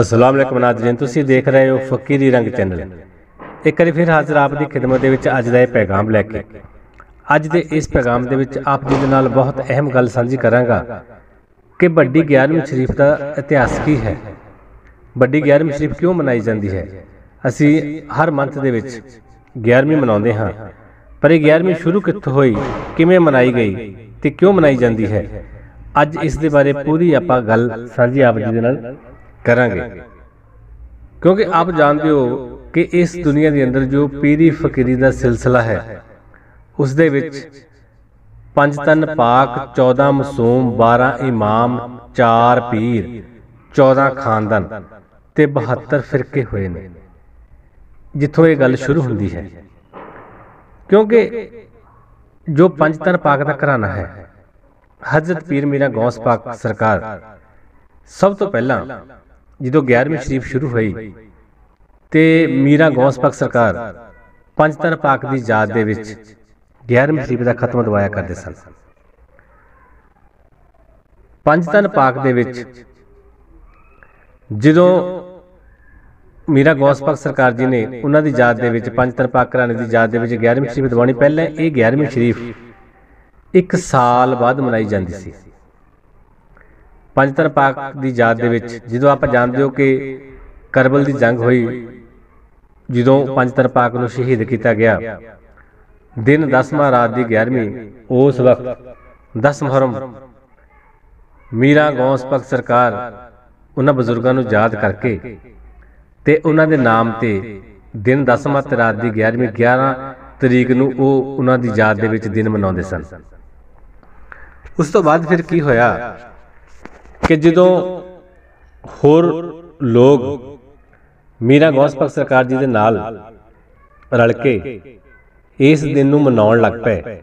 ਅਸਲਾਮ ਅਲੈਕੁਮ ਨਾਜ਼ਰੀਨ, ਤੁਸੀਂ ਦੇਖ ਰਹੇ ਹੋ ਫਕੀਰੀ ਰੰਗ ਚੈਨਲ। ਇੱਕ ਵਾਰੀ ਫਿਰ ਹਾਜ਼ਰ ਆਪ ਦੀ ਖਿਦਮਤ ਦੇ ਵਿੱਚ ਅੱਜ ਦਾ ਇਹ ਪੈਗਾਮ ਲੈ ਕੇ। ਅੱਜ ਦੇ ਇਸ ਪੈਗਾਮ ਦੇ ਵਿੱਚ ਆਪ ਜੀ ਦੇ ਨਾਲ ਬਹੁਤ ਅਹਿਮ ਗੱਲ ਸਾਂਝੀ ਕਰਾਂਗਾ ਕਿ ਵੱਡੀ 11ਵੀਂ ਸ਼ਰੀਫ ਦਾ ਇਤਿਹਾਸ ਕੀ ਹੈ। ਵੱਡੀ 11ਵੀਂ ਸ਼ਰੀਫ ਕਿਉਂ ਮਨਾਈ ਜਾਂਦੀ ਹੈ? ਅਸੀਂ ਹਰ ਮੰਥ ਦੇ ਵਿੱਚ 11ਵੀਂ ਮਨਾਉਂਦੇ ਹਾਂ। ਪਰ ਇਹ 11ਵੀਂ ਸ਼ੁਰੂ ਕਿੱਥੋਂ ਹੋਈ, ਕਿਵੇਂ ਮਨਾਈ ਗਈ ਤੇ ਕਿਉਂ ਮਨਾਈ ਜਾਂਦੀ ਹੈ? ਅੱਜ ਇਸ ਦੇ ਬਾਰੇ ਪੂਰੀ ਆਪਾਂ ਗੱਲ ਸਾਂਝੀ ਆਪ ਜੀ ਦੇ ਨਾਲ ਕਰਾਂਗੇ। ਕਿਉਂਕਿ ਆਪ ਜਾਣਦੇ ਹੋ ਕਿ ਇਸ ਦੁਨੀਆ ਦੇ ਅੰਦਰ ਜੋ ਪੀਰੀ ਫਕੀਰੀ ਦਾ ਸਿਲਸਿਲਾ ਹੈ ਉਸ ਦੇ ਵਿੱਚ ਪੰਜ ਤਨ ਪਾਕ 14 ਮਸੂਮ 12 ਇਮਾਮ 4 ਪੀਰ 14 ਖਾਨਦਾਨ ਤੇ 72 ਫਿਰਕੇ ਹੋਏ ਨੇ। ਜਿੱਥੋਂ ਇਹ ਗੱਲ ਸ਼ੁਰੂ ਹੁੰਦੀ ਹੈ। ਕਿਉਂਕਿ ਜੋ ਪੰਜ ਤਨ ਪਾਕ ਦਾ ਘਰਾਣਾ ਹੈ, ਹਜ਼ਰਤ ਪੀਰ ਮੀਰਾ ਗੌਸ ਪਾਕ ਸਰਕਾਰ, ਸਭ ਤੋਂ ਪਹਿਲਾਂ ਜਦੋਂ 11ਵੀਂ ਸ਼ਰੀਫ ਸ਼ੁਰੂ ਹੋਈ ਤੇ ਮੀਰਾ ਗੌਸ ਪਾਕ ਸਰਕਾਰ ਪੰਜ ਤਨ ਪਾਕ ਦੀ ਯਾਦ ਦੇ ਵਿੱਚ 11ਵੀਂ ਸ਼ਰੀਫ ਦਾ ਖਤਮ ਦਵਾਇਆ ਕਰਦੇ ਸਨ। ਪੰਜ ਤਨ ਪਾਕ ਦੇ ਵਿੱਚ ਜਦੋਂ ਮੀਰਾ ਗੌਸ ਪਾਕ ਸਰਕਾਰ ਜੀ ਨੇ ਉਹਨਾਂ ਦੀ ਯਾਦ ਦੇ ਵਿੱਚ ਪੰਜ ਤਨ ਪਾਕ ਘਰਾਣੇ ਦੀ ਯਾਦ ਦੇ ਵਿੱਚ 11ਵੀਂ ਸ਼ਰੀਫ ਦਵਾਉਣੀ। ਪਹਿਲਾਂ ਇਹ 11ਵੀਂ ਸ਼ਰੀਫ ਇੱਕ ਸਾਲ ਬਾਅਦ ਮਨਾਈ ਜਾਂਦੀ ਸੀ। ਪੰਜਤਨ ਪਾਕ ਦੀ ਯਾਦ ਦੇ ਵਿੱਚ ਜਦੋਂ ਆਪਾਂ ਜਾਣਦੇ ਹੋ ਕਿ ਕਰਬਲ ਦੀ ਜੰਗ ਹੋਈ, ਜਦੋਂ ਪੰਜਤਨ ਪਾਕ ਨੂੰ ਸ਼ਹੀਦ ਕੀਤਾ ਗਿਆ, ਦਿਨ 10ਵਾਂ ਰਾਤ ਦੀ 11ਵੀਂ ਉਸ ਵਕਤ 10 ਮੁਹਰਮ, ਮੀਰਾ ਗੌਸ ਪਾਕ ਸਰਕਾਰ, ਉਹਨਾਂ ਬਜ਼ੁਰਗਾਂ ਨੂੰ ਯਾਦ ਕਰਕੇ ਤੇ ਉਹਨਾਂ ਦੇ ਨਾਮ ਤੇ ਦਿਨ 10ਵਾਂ ਤੇ ਰਾਤ ਦੀ 11ਵੀਂ 11 ਤਰੀਕ ਨੂੰ ਉਹ ਉਹਨਾਂ ਦੀ ਯਾਦ ਦੇ ਵਿੱਚ ਦਿਨ ਮਨਾਉਂਦੇ ਸਨ। ਉਸ ਤੋਂ ਬਾਅਦ ਫਿਰ ਕੀ ਹੋਇਆ? ਕਿ ਜਦੋਂ ਹੋਰ ਲੋਕ ਮੀਰਾ ਗੌਸ ਪਾਕ ਸਰਕਾਰ ਜੀ ਦੇ ਨਾਲ ਰਲ ਕੇ ਇਸ ਦਿਨ ਨੂੰ ਮਨਾਉਣ ਲੱਗ ਪਏ,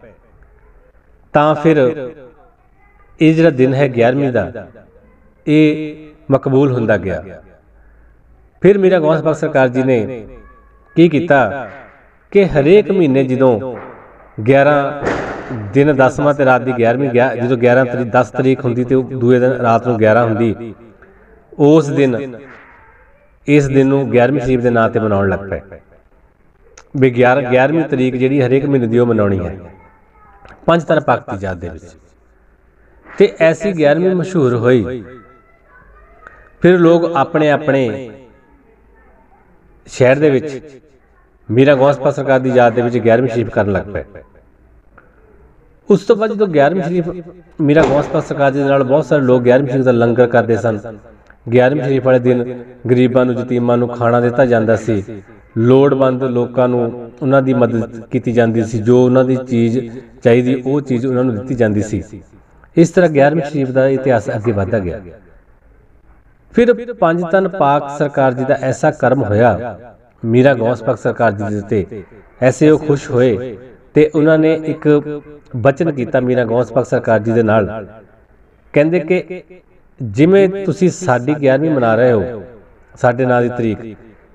ਤਾਂ ਫਿਰ ਇਹ ਜਿਹੜਾ ਦਿਨ ਹੈ 11ਵੀਂ ਦਾ, ਇਹ ਮਕਬੂਲ ਹੁੰਦਾ ਗਿਆ। ਫਿਰ ਮੀਰਾ ਗੌਸ ਪਾਕ ਸਰਕਾਰ ਜੀ ਨੇ ਕੀ ਕੀਤਾ ਕਿ ਹਰੇਕ ਮਹੀਨੇ ਜਦੋਂ 11 ਦਿਨ 10ਵਾਂ ਤੇ ਰਾਤ ਦੀ 11ਵੀਂ ਜਦੋਂ 11 ਤਰੀਕ 10 ਤਰੀਕ ਹੁੰਦੀ ਤੇ ਦੂਏ ਦਿਨ ਰਾਤ ਨੂੰ 11 ਹੁੰਦੀ। ਉਸ ਦਿਨ, ਇਸ ਦਿਨ ਨੂੰ 11ਵੀਂ ਸ਼ਰੀਫ ਦੇ ਨਾਂ ਤੇ ਮਨਾਉਣ ਲੱਗ ਪਏ। ਵੀ 11 11ਵੀਂ ਤਰੀਕ ਜਿਹੜੀ ਹਰੇਕ ਮਹੀਨੇ ਦੀ ਉਹ ਮਨਾਉਣੀ ਹੈ। ਪੰਜ ਤਨ ਪਾਕ ਦੀ ਯਾਦ ਦੇ ਵਿੱਚ। ਤੇ ਐਸੀ 11ਵੀਂ ਮਸ਼ਹੂਰ ਹੋਈ। ਫਿਰ ਲੋਕ ਆਪਣੇ ਆਪਣੇ ਸ਼ਹਿਰ ਦੇ ਵਿੱਚ, ਮੀਰਾ ਗੌਸਪਾ ਸਰਕਾਰ ਦੀ ਯਾਦ ਦੇ ਵਿੱਚ 11ਵੀਂ ਸ਼ਰੀਫ ਕਰਨ ਲੱਗ ਪਏ। ਉਸ ਤੋਂ ਬਾਅਦ ਜਦੋਂ 11ਵੀਂ ਸ਼ਰੀਫ ਮੀਰਾ ਗੌਸਪਾ ਸਰਕਾਰ ਦੇ ਨਾਲ ਬਹੁਤ ਸਾਰੇ ਲੋਕ 11ਵੀਂ ਸ਼ਰੀਫ ਦਾ ਲੰਗਰ ਕਰਦੇ ਸਨ। 11ਵੀਂ ਸ਼ਰੀਫ ਵਾਲੇ ਦਿਨ ਗਰੀਬਾਂ ਨੂੰ, ਯਤੀਮਾਂ ਨੂੰ ਖਾਣਾ ਦਿੱਤਾ ਜਾਂਦਾ ਸੀ। ਲੋੜਵੰਦ ਲੋਕਾਂ ਨੂੰ ਉਹਨਾਂ ਦੀ ਮਦਦ ਕੀਤੀ ਜਾਂਦੀ ਸੀ। ਜੋ ਉਹਨਾਂ ਦੀ ਚੀਜ਼ ਚਾਹੀਦੀ, ਉਹ ਚੀਜ਼ ਉਹਨਾਂ ਨੂੰ ਦਿੱਤੀ ਜਾਂਦੀ ਸੀ। ਇਸ ਤਰ੍ਹਾਂ 11ਵੀਂ ਸ਼ਰੀਫ ਦਾ ਇਤਿਹਾਸ ਅੱਗੇ ਵਧਦਾ ਗਿਆ। ਫਿਰ ਪੰਜ ਤਨ ਪਾਕ ਸਰਕਾਰ ਜੀ ਦਾ ਐਸਾ ਕਰਮ ਹੋਇਆ। ਮੀਰਾ ਗੌਸ ਪਾਕ ਸਰਕਾਰ ਜੀ ਦੇ ਉੱਤੇ। ਐਸੇ ਉਹ ਖੁਸ਼ ਹੋਏ ਤੇ ਉਹਨਾਂ ਨੇ ਇੱਕ ਬਚਨ ਕੀਤਾ ਮੀਰਾ ਗੌਸ ਪਾਕ ਸਰਕਾਰ ਜੀ ਦੇ ਨਾਲ। ਕਹਿੰਦੇ ਕਿ ਜਿਵੇਂ ਤੁਸੀਂ ਸਾਡੀ 11ਵੀਂ ਮਨਾ ਰਹੇ ਹੋ, ਸਾਡੇ ਨਾਂ ਦੀ ਤਰੀਕ,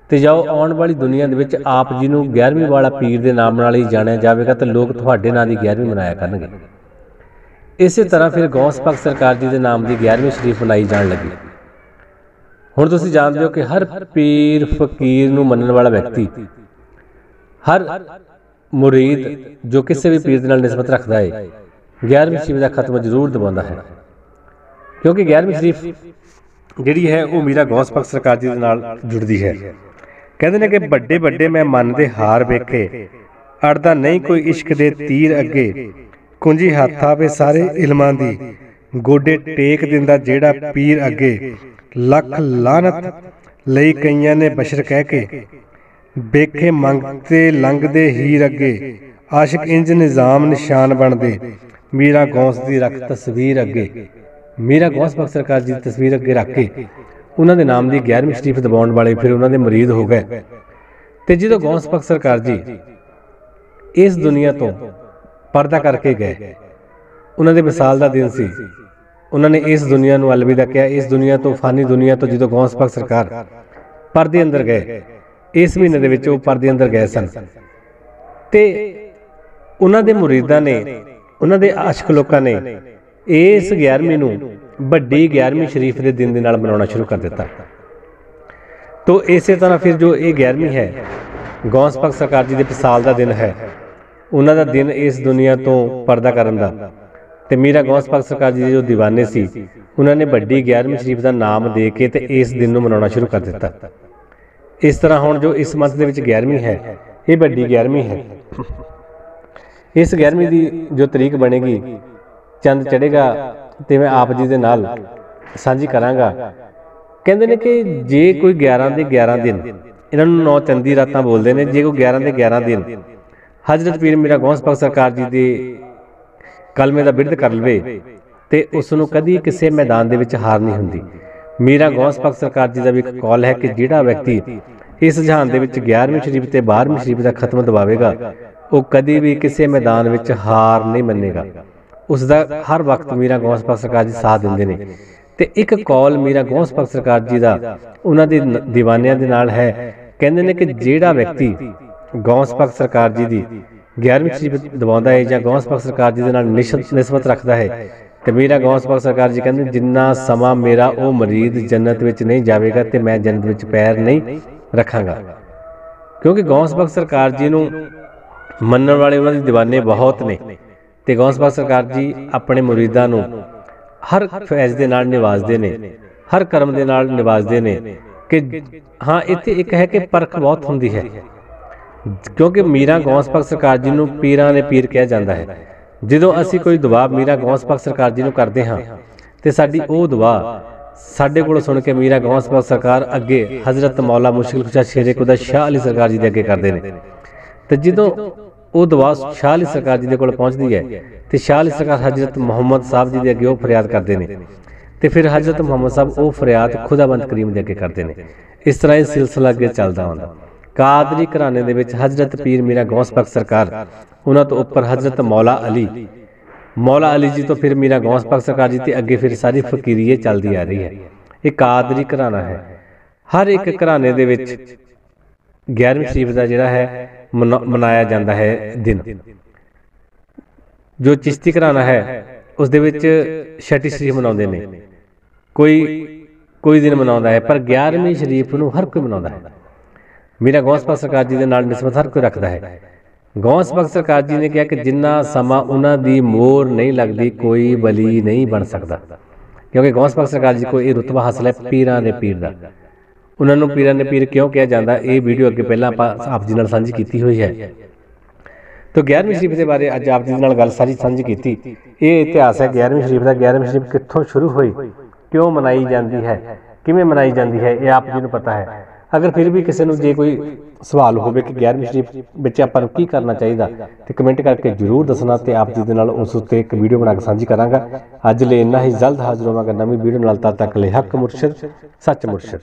ਤੇ ਜਾਓ ਆਉਣ ਵਾਲੀ ਦੁਨੀਆ ਦੇ ਵਿੱਚ ਆਪ ਜੀ ਨੂੰ 11ਵੀਂ ਵਾਲਾ ਪੀਰ ਦੇ ਨਾਮ ਨਾਲ ਹੀ ਜਾਣਿਆ ਜਾਵੇਗਾ ਤੇ ਲੋਕ ਤੁਹਾਡੇ ਨਾਂ ਦੀ 11ਵੀਂ ਮਨਾਇਆ ਕਰਨਗੇ। ਇਸੇ ਤਰ੍ਹਾਂ ਫਿਰ ਗੌਸ ਪਾਕ ਸਰਕਾਰ ਜੀ ਦੇ ਨਾਮ ਦੀ 11ਵੀਂ ਸ਼ਰੀਫ ਮਨਾਈ ਜਾਣ ਲੱਗੀ। ਹੁਣ ਤੁਸੀਂ ਜਾਣਦੇ ਹੋ ਕਿ ਹਰ ਪੀਰ ਫਕੀਰ ਨੂੰ ਮੰਨਣ ਵਾਲਾ ਵਿਅਕਤੀ, ਹਰ ਮੁਰੀਦ, ਜੋ ਕਿਸੇ ਵੀ ਪੀਰ ਦੇ ਨਾਲ ਨਿਸਬਤ ਰੱਖਦਾ ਹੈ 11ਵੀਂ ਸ਼ਰੀਫ ਦਾ ਖਤਮ ਜ਼ਰੂਰ ਦਬਾਉਂਦਾ ਹੈ। ਕਿਉਂਕਿ 11ਵੀਂ ਸ਼ਰੀਫ ਜਿਹੜੀ ਹੈ, ਉਹ ਮੀਰਾ ਗੌਸ ਸਰਕਾਰ ਜੀ ਦੇ ਨਾਲ ਜੁੜਦੀ ਹੈ। ਕਹਿੰਦੇ ਨੇ ਕਿ ਵੱਡੇ ਵੱਡੇ ਮੈਂ ਮਨ ਦੇ ਹਾਰ ਵੇਖੇ, ਅੜਦਾ ਨਹੀਂ ਕੋਈ ਇਸ਼ਕ ਦੇ ਤੀਰ ਅੱਗੇ, ਕੁੰਜੀ ਹੱਥ ਆਵੇ ਸਾਰੇ ਇਲਮਾਂ ਦੀ, ਗੋਡੇ ਟੇਕ ਦਿੰਦਾ ਜਿਹੜਾ ਪੀਰ ਅੱਗੇ, ਲੱਖ ਲਾਨਤ ਲਈ ਕਈਆਂ ਨੇ ਬਸ਼ਰ ਕਹਿ ਕੇ ਵੇਖੇ ਮੰਗਤੇ ਲੰਘਦੇ ਹੀਰ ਅੱਗੇ ਆਸ਼ਿਕ ਇੰਜ ਨਿਜ਼ਾਮ ਨਿਸ਼ਾਨ ਬਣਦੇ। ਮੀਰਾ ਗੌਸ ਦੀ ਰੱਖ ਤਸਵੀਰ ਅੱਗੇ। ਮੀਰਾ ਗੌਸ ਬਖਸ਼ ਸਰਕਾਰ ਜੀ ਦੀ ਤਸਵੀਰ ਅੱਗੇ ਰੱਖ ਕੇ ਉਹਨਾਂ ਦੇ ਨਾਮ ਦੀ 11ਵੀਂ ਸ਼ਰੀਫ ਦਬਾਉਣ ਵਾਲੇ ਫਿਰ ਉਹਨਾਂ ਦੇ ਮਰੀਦ ਹੋ ਗਏ। ਤੇ ਜਦੋਂ ਗੌਸ ਬਖਸ਼ ਸਰਕਾਰ ਜੀ ਇਸ ਦੁਨੀਆ ਤੋਂ ਪਰਦਾ ਕਰਕੇ ਗਏ, ਉਹਨਾਂ ਦੇ ਵਿਸਾਲ ਦਾ ਦਿਨ ਸੀ। ਉਹਨਾਂ ਨੇ ਇਸ ਦੁਨੀਆ ਨੂੰ ਅਲਵਿਦਾ ਕਿਹਾ, ਇਸ ਦੁਨੀਆ ਤੋਂ ਫਾਨੀ ਦੁਨੀਆ ਤੋਂ ਜਦੋਂ ਗੌਸ ਬਖਸ਼ ਸਰਕਾਰ ਪਰਦੇ ਅੰਦਰ ਗਏ ਇਸ ਮਹੀਨੇ ਦੇ ਵਿੱਚ ਉਹ ਪਰਦੇ ਅੰਦਰ ਗਏ ਸਨ। ਤੇ ਉਹਨਾਂ ਦੇ ਮੁਰੀਦਾਂ ਨੇ, ਉਹਨਾਂ ਦੇ ਆਸ਼ਿਕ ਲੋਕਾਂ ਨੇ ਇਸ 11ਵੀਂ ਨੂੰ ਵੱਡੀ 11ਵੀਂ ਸ਼ਰੀਫ ਦੇ ਦਿਨ ਦੇ ਨਾਲ ਮਨਾਉਣਾ ਸ਼ੁਰੂ ਕਰ ਦਿੱਤਾ। ਤੋ ਇਸੇ ਤਰ੍ਹਾਂ ਫਿਰ ਜੋ ਇਹ 11ਵੀਂ ਹੈ, ਗੌਸ ਪਾਕ ਸਰਕਾਰ ਜੀ ਦੇ ਵਿਸਾਲ ਦਾ ਦਿਨ ਹੈ। ਉਹਨਾਂ ਦਾ ਦਿਨ ਇਸ ਦੁਨੀਆ ਤੋਂ ਪਰਦਾ ਕਰਨ ਦਾ। ਤੇ ਮੀਰਾ ਗੌਸ ਪਾਕ ਸਰਕਾਰ ਜੀ ਦੇ ਜੋ دیਵਾਨੇ ਸੀ, ਉਹਨਾਂ ਨੇ ਵੱਡੀ 11ਵੀਂ ਸ਼ਰੀਫ ਦਾ ਨਾਮ ਦੇ ਕੇ ਤੇ ਇਸ ਦਿਨ ਨੂੰ ਮਨਾਉਣਾ ਸ਼ੁਰੂ ਕਰ ਦਿੱਤਾ। ਇਸ ਤਰ੍ਹਾਂ ਹੁਣ ਜੋ ਇਸ ਮੰਥ ਦੇ ਵਿੱਚ 11ਵੀਂ ਹੈ, ਇਹ ਵੱਡੀ 11ਵੀਂ ਹੈ। ਇਸ 11ਵੀਂ ਦੀ ਜੋ ਤਰੀਕ ਬਣੇਗੀ, ਚੰਦ ਚੜੇਗਾ ਤੇ ਮੈਂ ਆਪ ਜੀ ਦੇ ਨਾਲ ਸਾਂਝੀ ਕਰਾਂਗਾ। ਕਹਿੰਦੇ ਨੇ ਕਿ ਜੇ ਕੋਈ 11 ਦੇ 11 ਦਿਨ, ਇਹਨਾਂ ਨੂੰ ਨੌ ਚੰਦੀ ਰਾਤਾਂ ਬੋਲਦੇ ਨੇ, ਜੇ ਕੋਈ 11 ਦੇ 11 ਦਿਨ, ਹਜ਼ਰਤ ਪੀਰ ਮੇਰਾ ਗੌਸ ਪਾਕ ਸਰਕਾਰ ਜੀ ਦੇ ਕਲਮੇ ਦਾ ਬਿਰਧ ਕਰ ਲਵੇ ਤੇ ਉਸ ਨੂੰ ਕਦੀ ਕਿਸੇ ਮੈਦਾਨ ਦੇ ਵਿੱਚ ਹਾਰ ਨਹੀਂ ਹੁੰਦੀ। ਮੇਰਾ ਗੌਸ ਪਾਕ ਸਰਕਾਰ ਜੀ ਦਾ ਵੀ ਇੱਕ ਕੌਲ ਹੈ ਕਿ ਜਿਹੜਾ ਵਿਅਕਤੀ ਇਸ ਜਹਾਨ ਦੇ ਵਿੱਚ 11ਵੀਂ ਸ਼ਰੀਫ ਤੇ 12ਵੀਂ ਸ਼ਰੀਫ ਦਾ ਖਤਮ ਦਬਾਵੇਗਾ, ਉਹ ਕਦੀ ਵੀ ਕਿਸੇ ਮੈਦਾਨ ਵਿੱਚ ਹਾਰ ਨਹੀਂ ਮੰਨੇਗਾ। ਉਸ ਦਾ ਹਰ ਵਕਤ ਮੀਰਾ ਗੌਸ ਪਾਕ ਸਰਕਾਰ ਜੀ ਸਾਥ ਦਿੰਦੇ ਨੇ। ਤੇ ਇੱਕ ਕੌਲ ਮੀਰਾ ਗੌਸ ਪਾਕ ਸਰਕਾਰ ਜੀ ਦਾ ਉਹਨਾਂ ਦੇ ਨ- ਦੇ ਨਾਲ ਹੈ। ਕਹਿੰਦੇ ਨੇ ਕਿ ਜਿਹੜਾ ਵਿਅਕਤੀ ਗੌਸ ਪਾਕ ਸਰਕਾਰ ਜੀ ਦੀ 11ਵੀਂ ਸ਼ਰੀਫ ਦਬਾਉਂਦਾ ਹੈ ਜਾਂ ਗੌਸ ਪਾਕ ਸਰਕਾਰ ਜੀ ਦੇ ਨਾਲ ਨਿਸ਼ਚਿਤ ਨਿਸਬਤ ਰੱਖਦਾ ਹੈ ਤੇ ਮੀਰਾ ਗੌਸ ਪਾਕ ਸਰਕਾਰ ਜੀ ਕਹਿੰਦੇ, ਜਿੰਨਾ ਸਮਾਂ ਮੇਰਾ ਉਹ ਮਰੀਦ ਜੰਨਤ ਵਿੱਚ ਨਹੀਂ ਜਾਵੇਗਾ ਤੇ ਮੈਂ ਜੰਨਤ ਵਿੱਚ ਪੈਰ ਨਹੀਂ ਰੱਖਾਂਗਾ। ਕਿਉਂਕਿ ਗੌਸ ਪਾਕ ਸਰਕਾਰ ਜੀ ਨੂੰ ਮੰਨਣ ਵਾਲੇ ਉਹਨਾਂ ਦੇ دیਵਾਨੇ ਬਹੁਤ ਨੇ ਤੇ ਗੌਸ ਪਾਕ ਸਰਕਾਰ ਜੀ ਆਪਣੇ ਮੁਰੀਦਾਂ ਨੂੰ ਹਰ ਫੈਜ਼ ਦੇ ਨਾਲ ਨਿਵਾਜ਼ਦੇ ਨੇ, ਹਰ ਕਰਮ ਦੇ ਨਾਲ ਨਿਵਾਜ਼ਦੇ ਨੇ ਕਿ ਹਾਂ, ਇੱਥੇ ਇੱਕ ਹੈ ਕਿ ਪਰਖ ਬਹੁਤ ਹੁੰਦੀ ਹੈ। ਕਿਉਂਕਿ ਮੀਰਾ ਗੌਸ ਪਾਕ ਸਰਕਾਰ ਜੀ ਨੂੰ ਪੀਰਾਂ ਨੇ ਪੀਰ ਕਿਹਾ ਜਾਂਦਾ ਹੈ। ਜਦੋਂ ਅਸੀਂ ਕੋਈ ਦੁਆ ਮੀਰਾ ਗੌਸ ਪਾਕ ਸਰਕਾਰ ਜੀ ਨੂੰ ਕਰਦੇ ਹਾਂ, ਤੇ ਸਾਡੀ ਉਹ ਦੁਆ ਸਾਡੇ ਕੋਲ ਸੁਣ ਕੇ ਮੀਰਾ ਗੌਸ ਪਾਕ ਸਰਕਾਰ ਅੱਗੇ ਹਜ਼ਰਤ ਮੌਲਾ ਮੁਸ਼ਕਿਲ ਕੁਸ਼ਾ ਸ਼ੇਰੇ ਖੁਦਾ ਸ਼ਾਹ ਅਲੀ ਸਰਕਾਰ ਜੀ ਦੇ ਅੱਗੇ ਕਰਦੇ ਨੇ। ਤੇ ਜਦੋਂ ਉਹ ਦੁਆ ਸ਼ਾਹ ਅਲੀ ਸਰਕਾਰ ਜੀ ਦੇ ਕੋਲ ਪਹੁੰਚਦੀ ਹੈ, ਤੇ ਸ਼ਾਹ ਅਲੀ ਸਰਕਾਰ ਹਜ਼ਰਤ ਮੁਹੰਮਦ ਸਾਹਿਬ ਜੀ ਦੇ ਅੱਗੇ ਉਹ ਫਰਿਆਦ ਕਰਦੇ ਨੇ। ਤੇ ਫਿਰ ਹਜ਼ਰਤ ਮੁਹੰਮਦ ਸਾਹਿਬ ਉਹ ਫਰਿਆਦ ਖੁਦਾਬੰਦ ਕਰੀਮ ਦੇ ਅੱਗੇ ਕਰਦੇ ਨੇ। ਇਸ ਤਰ੍ਹਾਂ ਇਹ ਸਿਲਸਿਲਾ ਅੱਗੇ ਚੱਲਦਾ ਹੁੰਦਾ। ਕਾਦਰੀ ਘਰਾਣੇ ਦੇ ਵਿੱਚ ਹਜ਼ਰਤ ਪੀਰ ਮੀਰਾ ਗੌਸ ਪਾਕ ਸਰਕਾਰ, ਉਹਨਾਂ ਤੋਂ ਉੱਪਰ ਹਜ਼ਰਤ ਮੌਲਾ ਅਲੀ। ਮੌਲਾ ਅਲੀ ਜੀ ਤੋਂ ਫਿਰ ਮੀਰਾ ਗੌਸ ਪਾਕ ਸਰਕਾਰ ਜੀ ਤੇ ਅੱਗੇ ਫਿਰ ਸਾਰੀ ਫਕੀਰੀਏ ਚੱਲਦੀ ਆ ਰਹੀ ਹੈ। ਇਹ ਕਾਦਰੀ ਘਰਾਣਾ ਹੈ। ਹਰ ਇੱਕ ਘਰਾਣੇ ਦੇ ਵਿੱਚ 11ਵੀਂ ਸ਼ਰੀਫ ਦਾ ਜਿਹੜਾ ਹੈ, ਮਨਾ- ਮਨਾਇਆ ਜਾਂਦਾ ਹੈ ਦਿਨ। ਜੋ ਚਿਸ਼ਤੀ ਘਰਾਣਾ ਹੈ, ਉਸ ਦੇ ਵਿੱਚ ਛਟੀ ਸ਼ਰੀਫ ਮਨਾਉਂਦੇ ਨੇ। ਕੋਈ ਕੋਈ ਦਿਨ ਮਨਾਉਂਦਾ ਹੈ, ਪਰ 11ਵੀਂ ਸ਼ਰੀਫ ਨੂੰ ਹਰ ਕੋਈ ਮਨਾਉਂਦਾ ਹੈ। ਮੇਰਾ ਗੌਸ ਪਾਕ ਸਰਕਾਰ ਜੀ ਦੇ ਨਾਲ ਨਿਸਬਤ ਹਰ ਕੋਈ ਰੱਖਦਾ ਹੈ। ਗੌਸ ਪਾਕ ਸਰਕਾਰ ਜੀ ਨੇ ਕਿਹਾ ਕਿ ਜਿੰਨਾ ਸਮਾਂ ਉਹਨਾਂ ਦੀ ਮੋਰ ਨਹੀਂ ਲੱਗਦੀ, ਕੋਈ ਬਲੀ ਨਹੀਂ ਬਣ ਸਕਦਾ। ਕਿਉਂਕਿ ਗੌਸ ਪਾਕ ਸਰਕਾਰ ਜੀ ਕੋ ਇਹ ਰੁਤਬਾ ਹਾਸਲ ਹੈ ਪੀਰਾਂ ਦੇ ਪੀਰ ਦਾ। ਉਹਨਾਂ ਨੂੰ ਪੀਰਾਂ ਦੇ ਪੀਰ ਕਿਉਂ ਕਿਹਾ ਜਾਂਦਾ? ਇਹ ਵੀਡੀਓ ਅੱਗੇ ਪਹਿਲਾਂ ਆਪਾਂ ਆਪ ਜੀ ਨਾਲ ਸਾਂਝੀ ਕੀਤੀ ਹੋਈ ਹੈ। ਤੋ 11ਵੀਂ ਸ਼ਰੀਫ ਦੇ ਬਾਰੇ ਅੱਜ ਆਪ ਜੀ ਨਾਲ ਗੱਲ ਸਾਰੀ ਸਾਂਝੀ ਕੀਤੀ। ਇਹ ਇਤਿਹਾਸ ਹੈ 11ਵੀਂ ਸ਼ਰੀਫ ਦਾ। 11ਵੀਂ ਸ਼ਰੀਫ ਕਿੱਥੋਂ ਸ਼ੁਰੂ ਹੋਈ? ਕਿਉਂ ਮਨਾਈ ਜਾਂਦੀ ਹੈ? ਕਿਵੇਂ ਮਨਾਈ ਜਾਂਦੀ ਹੈ? ਇਹ ਆਪ ਜੀ ਨੂੰ ਪਤਾ ਹੈ। ਅਗਰ ਫਿਰ ਵੀ ਕਿਸੇ ਨੂੰ ਜੇ ਕੋਈ ਸਵਾਲ ਹੋਵੇ ਕਿ 11ਵੀਂ ਸ਼ਰੀਫ ਵਿੱਚ ਆਪਾਂ ਨੂੰ ਕੀ ਕਰਨਾ ਚਾਹੀਦਾ, ਤੇ ਕਮੈਂਟ ਕਰਕੇ ਜਰੂਰ ਦੱਸਣਾ ਤੇ ਆਪ ਜੀ ਦੇ ਨਾਲ ਉਸ ਉੱਤੇ ਇੱਕ ਵੀਡੀਓ ਬਣਾ ਕੇ ਸਾਂਝੀ ਕਰਾਂਗਾ। ਅੱਜ ਲਈ ਇੰਨਾ ਹੀ, ਜਲਦ ਹਾਜ਼ਰ ਹੋਵਾਂਗਾ ਨਵੀਂ ਵੀਡੀਓ ਨਾਲ, ਤਦ ਤੱਕ ਲਈ ਹੱਕ ਮੁਰਸ਼ਿਦ, ਸੱਚ ਮੁਰਸ਼ਿਦ।